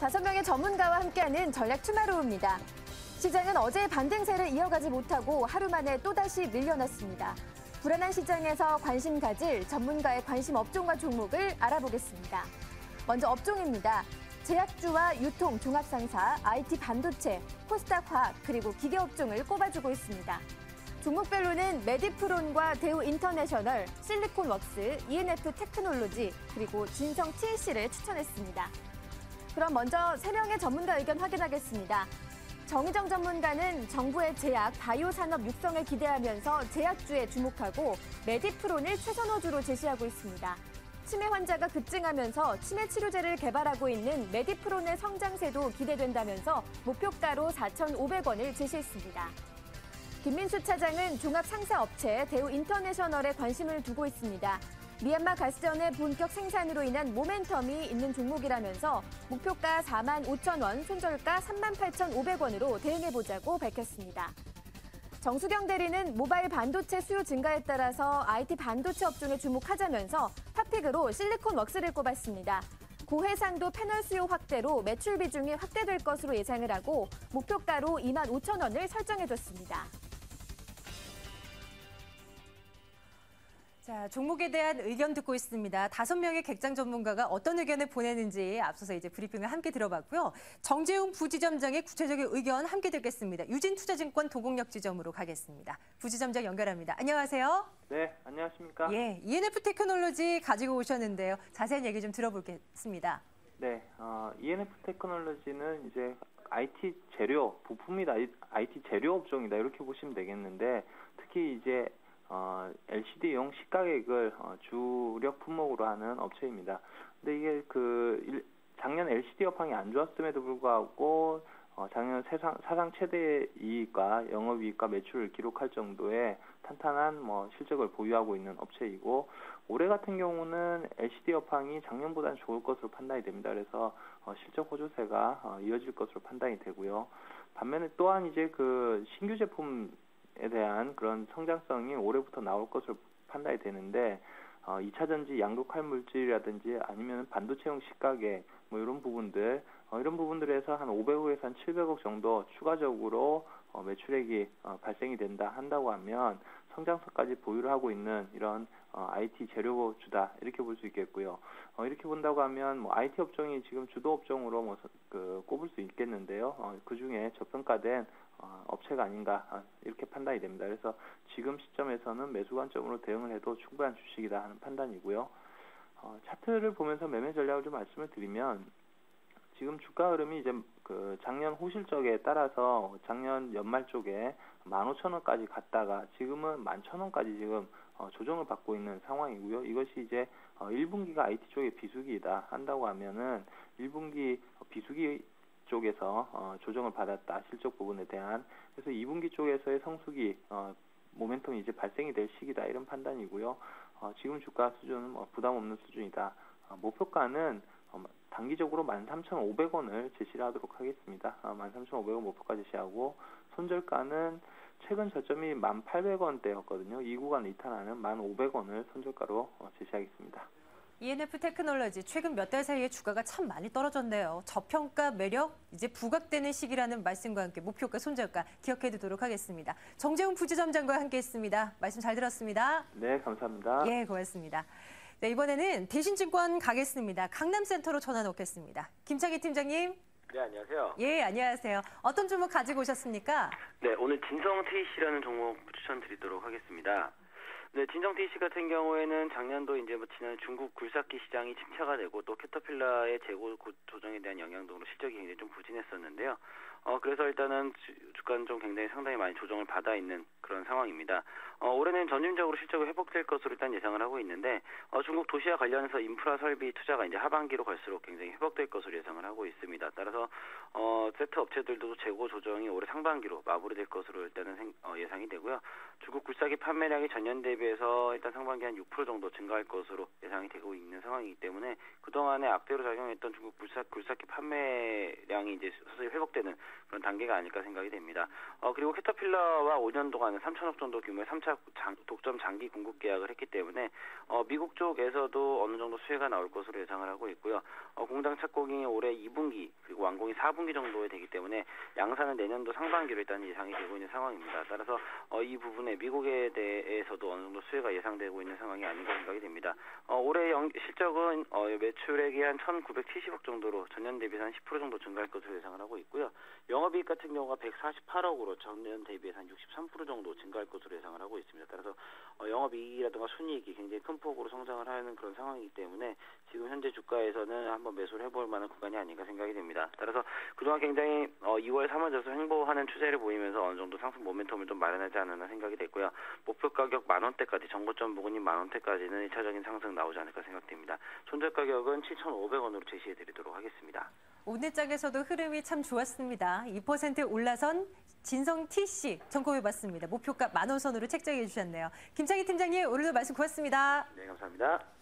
다섯 명의 전문가와 함께하는 전략 tomorrow입니다. 시장은 어제 반등세를 이어가지 못하고 하루 만에 또다시 밀려났습니다. 불안한 시장에서 관심 가질 전문가의 관심 업종과 종목을 알아보겠습니다. 먼저 업종입니다. 제약주와 유통, 종합상사, IT 반도체, 코스닥 화학, 그리고 기계업종을 꼽아주고 있습니다. 종목별로는 메디프론과 대우 인터내셔널, 실리콘웍스, ENF 테크놀로지, 그리고 진성 TEC를 추천했습니다. 그럼 먼저 세명의 전문가 의견 확인하겠습니다. 정희정 전문가는 정부의 제약, 바이오 산업 육성을 기대하면서 제약주에 주목하고 메디프론을 최선호주로 제시하고 있습니다. 치매 환자가 급증하면서 치매 치료제를 개발하고 있는 메디프론의 성장세도 기대된다면서 목표가로 4,500원을 제시했습니다. 김민수 차장은 종합 상사업체 대우 인터내셔널에 관심을 두고 있습니다. 미얀마 가스전의 본격 생산으로 인한 모멘텀이 있는 종목이라면서 목표가 4만 5천 원, 손절가 3만 8천 5백원으로 대응해보자고 밝혔습니다. 정수경 대리는 모바일 반도체 수요 증가에 따라서 IT 반도체 업종에 주목하자면서 탑픽으로 실리콘 웍스를 꼽았습니다. 고해상도 패널 수요 확대로 매출 비중이 확대될 것으로 예상을 하고 목표가로 2만 5천 원을 설정해줬습니다. 자, 종목에 대한 의견 듣고 있습니다. 다섯 명의 객장 전문가가 어떤 의견을 보내는지 앞서서 이제 브리핑을 함께 들어봤고요. 정재웅 부지점장의 구체적인 의견 함께 듣겠습니다. 유진투자증권 도곡역 지점으로 가겠습니다. 부지점장 연결합니다. 안녕하세요. 네, 안녕하십니까? 예, ENF 테크놀로지 가지고 오셨는데요. 자세한 얘기 좀 들어보겠습니다. 네, 어, ENF 테크놀로지는 이제 IT 재료, 부품이다, IT 재료 업종이다 이렇게 보시면 되겠는데 특히 이제 어, LCD용 시가객을 어, 주력 품목으로 하는 업체입니다. 근데 이게 그 일, 작년 LCD 업황이 안 좋았음에도 불구하고 어, 작년 세상, 사상 최대 이익과 영업이익과 매출을 기록할 정도의 탄탄한 뭐 실적을 보유하고 있는 업체이고 올해 같은 경우는 LCD 업황이 작년보다는 좋을 것으로 판단이 됩니다. 그래서 어, 실적 호조세가 어, 이어질 것으로 판단이 되고요. 반면에 또한 이제 그 신규 제품 에 대한 그런 성장성이 올해부터 나올 것으로 판단이 되는데 어, 2차 전지 양극할 물질이라든지 아니면 반도체용 식가계 뭐 이런 부분들 어, 이런 부분들에서 한 500억에서 한 700억 정도 추가적으로 어, 매출액이 어, 발생이 된다 한다고 하면 성장성까지 보유를 하고 있는 이런 어, IT 재료주다 이렇게 볼 수 있겠고요. 어, 이렇게 본다고 하면 뭐 IT 업종이 지금 주도 업종으로 뭐 그, 꼽을 수 있겠는데요. 어, 그 중에 저평가된 어, 업체가 아닌가 어, 이렇게 판단이 됩니다. 그래서 지금 시점에서는 매수 관점으로 대응을 해도 충분한 주식이다 하는 판단이고요. 어, 차트를 보면서 매매 전략을 좀 말씀을 드리면 지금 주가 흐름이 이제 그 작년 호실적에 따라서 작년 연말 쪽에 15,000원까지 갔다가 지금은 11,000원까지 지금 어, 조정을 받고 있는 상황이고요. 이것이 이제 어, 1분기가 IT 쪽의 비수기이다 한다고 하면은 1분기 비수기 쪽에서 어, 조정을 받았다 실적 부분에 대한 그래서 2분기 쪽에서의 성수기 어, 모멘텀이 이제 발생이 될 시기다 이런 판단이고요. 어, 지금 주가 수준은 뭐 부담 없는 수준이다. 어, 목표가는 어, 단기적으로 13,500원을 제시를 하도록 하겠습니다. 어, 13,500원 목표가 제시하고 손절가는 최근 저점이 1,800원대였거든요. 이 구간 이탈하는 1,500원을 손절가로 어, 제시하겠습니다. ENF 테크놀로지 최근 몇 달 사이에 주가가 참 많이 떨어졌네요. 저평가 매력 이제 부각되는 시기라는 말씀과 함께 목표가 손절가 기억해 두도록 하겠습니다. 정재훈 부지점장과 함께했습니다. 말씀 잘 들었습니다. 네, 감사합니다. 예, 고맙습니다. 네, 이번에는 대신증권 가겠습니다. 강남센터로 전화 놓겠습니다. 김창희 팀장님. 네, 안녕하세요. 예, 안녕하세요. 어떤 종목 가지고 오셨습니까? 네, 오늘 진성 TC라는 종목 추천드리도록 하겠습니다. 네, 진정 TC 같은 경우에는 작년도 이제 뭐 지난 중국 굴삭기 시장이 침체가 되고 또 캐터필라의 재고 조정에 대한 영향 등으로 실적이 굉장히 좀 부진했었는데요. 어, 그래서 일단은 주가는 좀 굉장히 상당히 많이 조정을 받아 있는 그런 상황입니다. 어, 올해는 전임적으로 실적이 회복될 것으로 일단 예상을 하고 있는데, 어, 중국 도시와 관련해서 인프라 설비 투자가 이제 하반기로 갈수록 굉장히 회복될 것으로 예상을 하고 있습니다. 따라서, 어, 세트 업체들도 재고 조정이 올해 상반기로 마무리될 것으로 일단은 생, 어, 예상이 되고요. 중국 굴삭기 판매량이 전년 대비해서 일단 상반기 한 6% 정도 증가할 것으로 예상이 되고 있는. 상황이기 때문에 그동안에 악재로 작용했던 중국 굴삭, 굴삭기 판매량이 이제 서서히 회복되는 그런 단계가 아닐까 생각이 됩니다. 어, 그리고 캐터필러와 5년 동안은 3천억 정도 규모의 3차 장, 독점 장기 공급 계약을 했기 때문에 어, 미국 쪽에서도 어느 정도 수혜가 나올 것으로 예상을 하고 있고요. 어, 공장 착공이 올해 2분기 그리고 완 공이 4분기 정도에 되기 때문에 양산은 내년도 상반기로 일단 예상이 되고 있는 상황입니다. 따라서 어, 이 부분에 미국에 대해서도 어느 정도 수혜가 예상되고 있는 상황이 아닌가 생각이 됩니다. 어, 올해 영, 실적은 어, 매출액이 한 1,970억 정도로 전년 대비 한 10% 정도 증가할 것으로 예상을 하고 있고요. 영업이익 같은 경우가 148억으로 전년 대비해서 한 63% 정도 증가할 것으로 예상을 하고 있습니다. 따라서 어, 영업이익이라든가 순이익이 굉장히 큰 폭으로 성장을 하는 그런 상황이기 때문에 지금 현재 주가에서는 한번 매수를 해볼 만한 구간이 아닌가 생각이 됩니다. 따라서 그동안 굉장히 어, 2월 3월에서 횡보하는 추세를 보이면서 어느 정도 상승 모멘텀을 좀 마련하지 않았나 생각이 됐고요. 목표 가격 만 원대까지 정고점 부근인 만 원대까지는 1차적인 상승 나오지 않을까 생각됩니다. 손절 가격은 7,500원으로 제시해 드리도록 하겠습니다. 오늘 장에서도 흐름이 참 좋았습니다. 2% 올라선 진성 TC 점검해봤습니다. 목표가 만원 선으로 책정해 주셨네요. 김창희 팀장님 오늘도 말씀 고맙습니다. 네, 감사합니다.